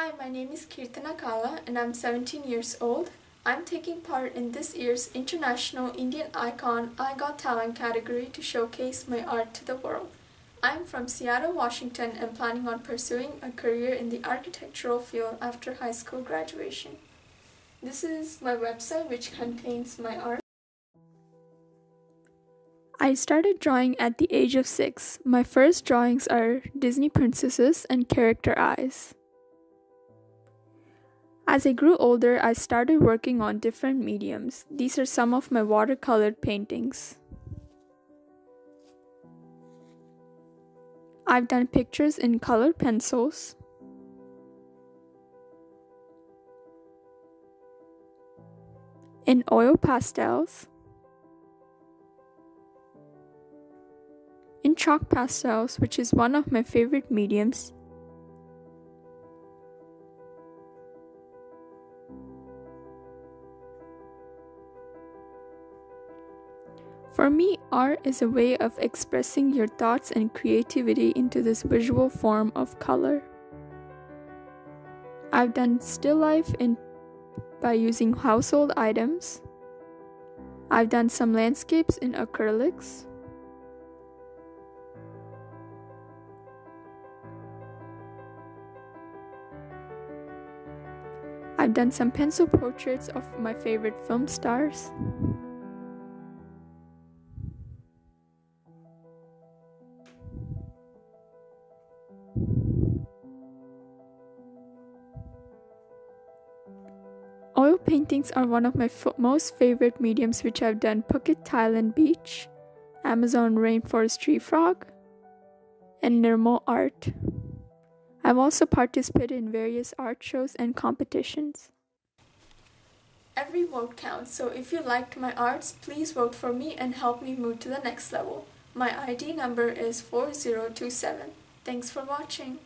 Hi, my name is Keerthana Kalla and I'm 17 years old. I'm taking part in this year's International Indian Icon I Got Talent category to showcase my art to the world. I'm from Seattle, Washington and planning on pursuing a career in the architectural field after high school graduation. This is my website which contains my art. I started drawing at the age of six. My first drawings are Disney princesses and character eyes. As I grew older, I started working on different mediums. These are some of my watercolored paintings. I've done pictures in colored pencils. In oil pastels. In chalk pastels, which is one of my favorite mediums, For me, art is a way of expressing your thoughts and creativity into this visual form of color. I've done still life in by using household items. I've done some landscapes in acrylics. I've done some pencil portraits of my favorite film stars. Oil paintings are one of my most favorite mediums which I've done Phuket Thailand beach, Amazon rainforest tree frog, and Nirmal art. I've also participated in various art shows and competitions. Every vote counts, so if you liked my arts, please vote for me and help me move to the next level. My ID number is 4027. Thanks for watching.